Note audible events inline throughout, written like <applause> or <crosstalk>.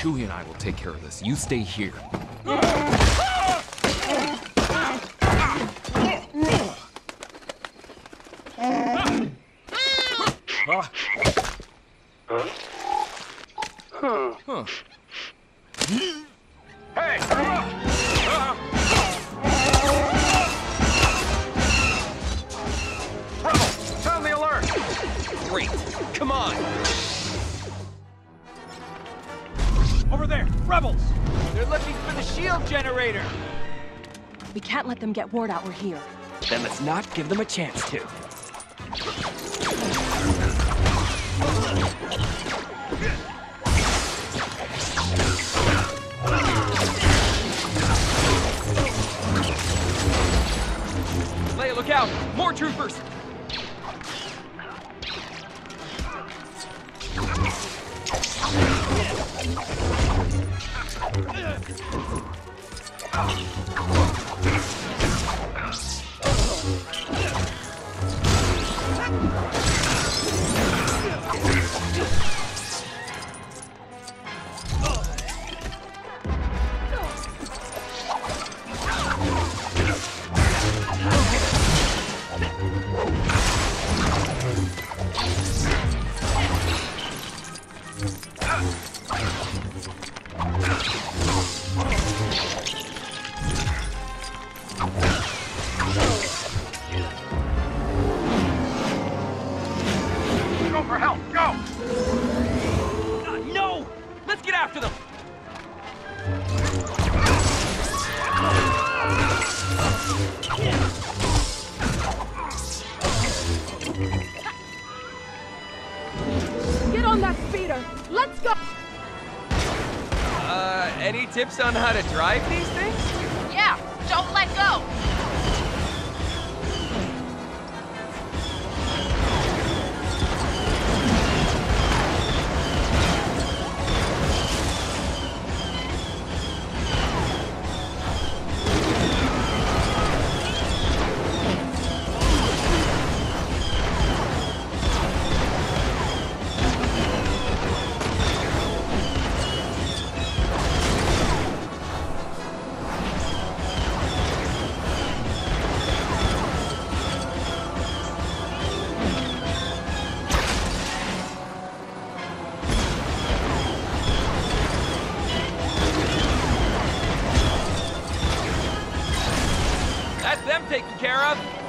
Chewie and I will take care of this. You stay here. Huh. Sound the alert! Great. Come on. Rebels! They're looking for the shield generator. We can't let them get word out we're here. Then let's not give them a chance to. Leia, look out! More troopers! Come on. Let's go! Uh, any tips on how to drive these things? Yeah, don't let go. Care of.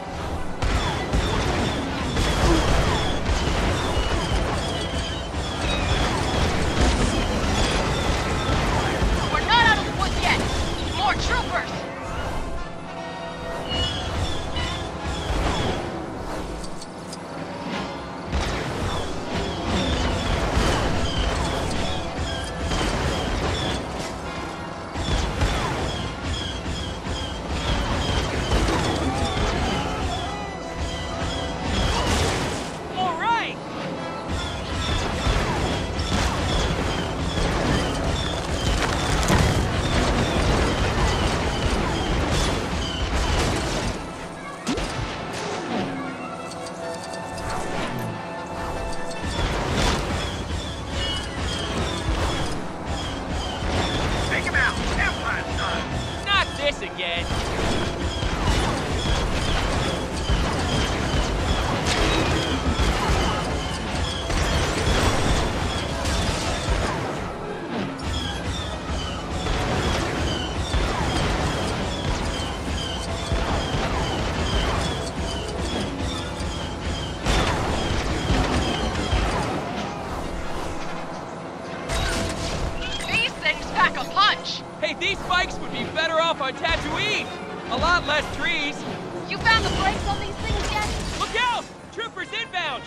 These bikes would be better off on Tatooine! A lot less trees! You found the brakes on these things yet? Look out! Troopers inbound!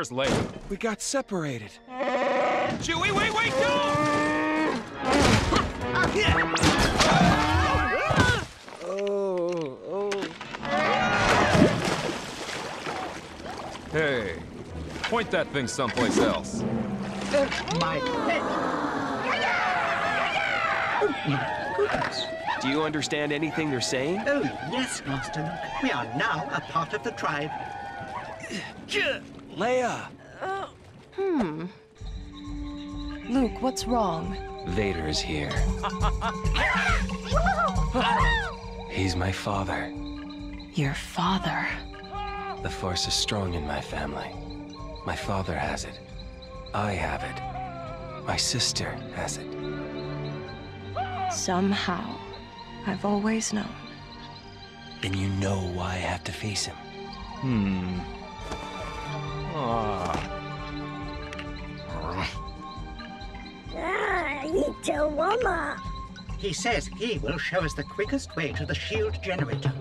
Where's Leia? We got separated. Chewie, wait, wait, no! Oh, oh. Hey, point that thing someplace else. My head. Do you understand anything they're saying? Oh, yes, Master Luke. We are now a part of the tribe. Leia! Hmm. Luke, what's wrong? Vader is here. <laughs> He's my father. Your father. The Force is strong in my family. My father has it. I have it. My sister has it. Somehow, I've always known. Then you know why I have to face him. Hmm. Ah. He says he will show us the quickest way to the shield generator.